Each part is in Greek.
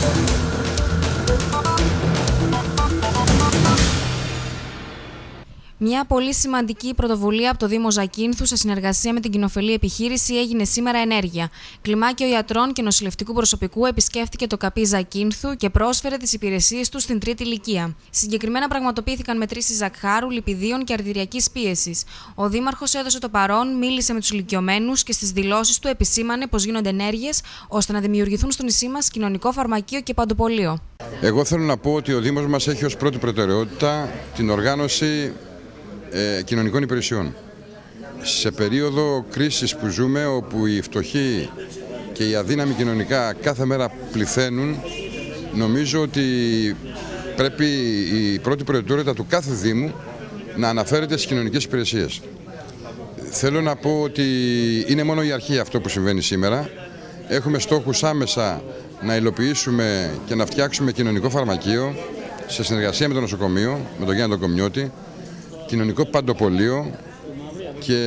Thank you. Μια πολύ σημαντική πρωτοβουλία από το Δήμο Ζακίνθου σε συνεργασία με την κοινοφελή επιχείρηση έγινε σήμερα ενέργεια. Κλιμάκιο ιατρών και νοσηλευτικού προσωπικού επισκέφθηκε το καπί Ζακίνθου και πρόσφερε τις υπηρεσίες του στην τρίτη ηλικία. Συγκεκριμένα πραγματοποιήθηκαν μετρήσεις ζακχάρου, λιπιδίων και αρτηριακή πίεσης. Ο Δήμαρχος έδωσε το παρόν, μίλησε με τους ηλικιωμένους και στις δηλώσεις του επισήμανε πως γίνονται ενέργειες ώστε να δημιουργηθούν στο νησί μας κοινωνικό φαρμακείο και παντοπολείο. Εγώ θέλω να πω ότι ο Δήμος μας έχει ως πρώτη προτεραιότητα την οργάνωση ε, κοινωνικών υπηρεσιών. Σε περίοδο κρίσης που ζούμε, όπου οι φτωχοί και οι αδύναμοι κοινωνικά κάθε μέρα πληθαίνουν, νομίζω ότι πρέπει η πρώτη προτεραιότητα του κάθε Δήμου να αναφέρεται στις κοινωνικές υπηρεσίες. Θέλω να πω ότι είναι μόνο η αρχή αυτό που συμβαίνει σήμερα. Έχουμε στόχους άμεσα να υλοποιήσουμε και να φτιάξουμε κοινωνικό φαρμακείο σε συνεργασία με το νοσοκομείο, με τον Γιάννη τον Κομιώτη, κοινωνικό παντοπολείο και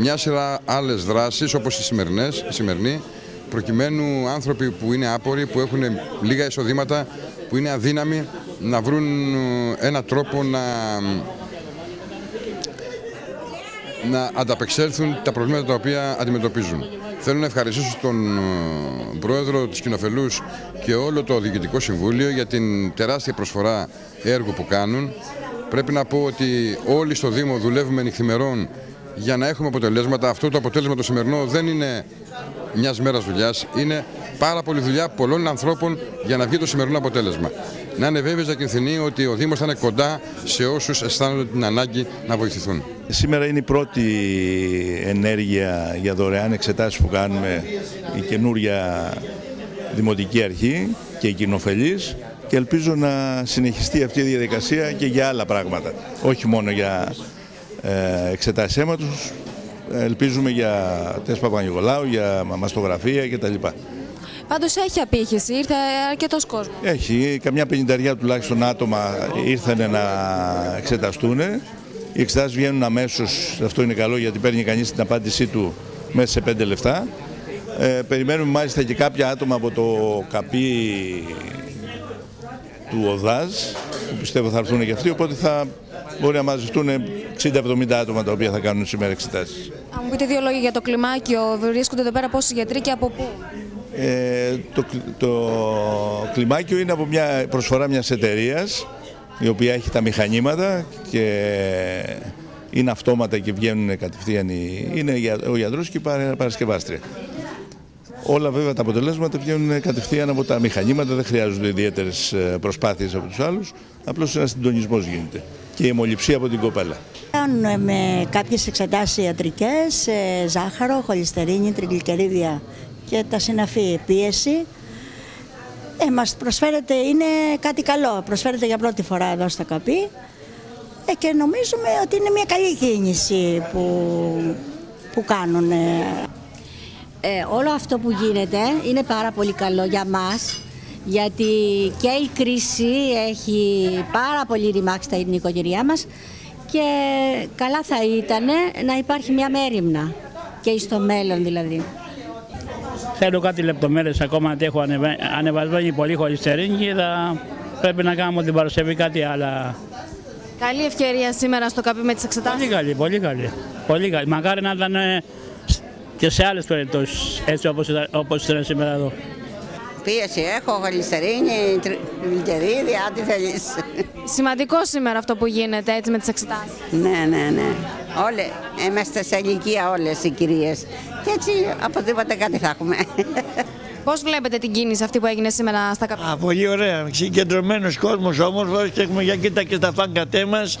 μια σειρά άλλες δράσεις όπως οι σημερινές, η σημερινή, προκειμένου άνθρωποι που είναι άποροι, που έχουν λίγα εισοδήματα, που είναι αδύναμοι, να βρουν ένα τρόπο να, να ανταπεξέλθουν τα προβλήματα τα οποία αντιμετωπίζουν. Θέλω να ευχαριστήσω τον πρόεδρο της Κοινοφελούς και όλο το Διοικητικό Συμβούλιο για την τεράστια προσφορά έργου που κάνουν. Πρέπει να πω ότι όλοι στο Δήμο δουλεύουμε νυχθημερών για να έχουμε αποτελέσματα. Αυτό το αποτέλεσμα το σημερινό δεν είναι μιας μέρας δουλειάς, είναι πάρα πολλή δουλειά πολλών ανθρώπων για να βγει το σημερινό αποτέλεσμα. Να είναι βέβαιος Ζακυνθινή ότι ο Δήμος θα είναι κοντά σε όσους αισθάνονται την ανάγκη να βοηθηθούν. Σήμερα είναι η πρώτη ενέργεια για δωρεάν εξετάσεις που κάνουμε η καινούρια Δημοτική Αρχή και η κοινοφελής και ελπίζω να συνεχιστεί αυτή η διαδικασία και για άλλα πράγματα. Όχι μόνο για ε, εξετάσεις αίματος, ελπίζουμε για τεστ Παπαγγελάου, για μαστογραφία κτλ. Πάντως έχει απήχηση, ήρθε αρκετός κόσμος. Έχει, καμιά πενηνταριά τουλάχιστον άτομα ήρθαν να εξεταστούν. Οι εξετάσεις βγαίνουν αμέσως, αυτό είναι καλό γιατί παίρνει κανείς την απάντησή του μέσα σε πέντε λεφτά. Ε, περιμένουμε μάλιστα και κάποια άτομα από το ΚΑΠΗ του ΟΔΑΖ, που πιστεύω θα έρθουν και αυτοί, οπότε θα μπορεί να μαζευτούν 60-70 άτομα τα οποία θα κάνουν σήμερα εξετάσεις. Αν μου πείτε δύο λόγια για το κλιμάκιο, βρίσκονται εδώ πέρα πόσοι γιατροί και από πού; Ε, το, το κλιμάκιο είναι από μια προσφορά μιας εταιρείας η οποία έχει τα μηχανήματα και είναι αυτόματα και βγαίνουν κατευθείαν. Είναι ο γιατρός και η παρασκευάστρια. Όλα βέβαια τα αποτελέσματα βγαίνουν κατευθείαν από τα μηχανήματα, δεν χρειάζονται ιδιαίτερες προσπάθειες από τους άλλους. Απλώς ένας συντονισμός γίνεται. Και η αιμοληψία από την κοπέλα. Κάνουμε με κάποιες εξετάσεις ιατρικές, ζάχαρο, χολυστερίνη, τριγλικερίδια και τα συναφή πίεση. Ε, μας προσφέρεται, είναι κάτι καλό, προσφέρεται για πρώτη φορά εδώ στα ΚΑΠΗ ε, και νομίζουμε ότι είναι μια καλή κίνηση που, που κάνουν. Ε, όλο αυτό που γίνεται είναι πάρα πολύ καλό για μας γιατί και η κρίση έχει πάρα πολύ ρημάξει τα νοικοκυριά μας και καλά θα ήταν να υπάρχει μια μέρημνα και στο μέλλον δηλαδή. Θέλω κάτι λεπτομέρειες ακόμα ότι έχω ανεβασμένη πολύ χωριστερίνη και θα πρέπει να κάνουμε την Παρασκευή κάτι άλλο. Καλή ευκαιρία σήμερα στο καπί με τις εξετάσεις. Πολύ καλή, πολύ καλή. Πολύ καλή. Μακάρι να ήταν και σε άλλες περιπτώσεις, έτσι όπως, όπως ήταν σήμερα εδώ. Πίεση έχω, γλυστερίνη, γλυκερίδι, ό,τι θέλεις. Σημαντικό σήμερα αυτό που γίνεται έτσι με τις εξετάσεις. Ναι, ναι, ναι. Όλοι είμαστε σε ηλικία όλες οι κυρίες. Και έτσι οπωσδήποτε κάτι θα έχουμε. Πώς βλέπετε την κίνηση αυτή που έγινε σήμερα στα καπέλα. πολύ ωραία. Συγκεντρωμένος κόσμος όμορφος και έχουμε για κοίτα και στα φαν κατέ μας.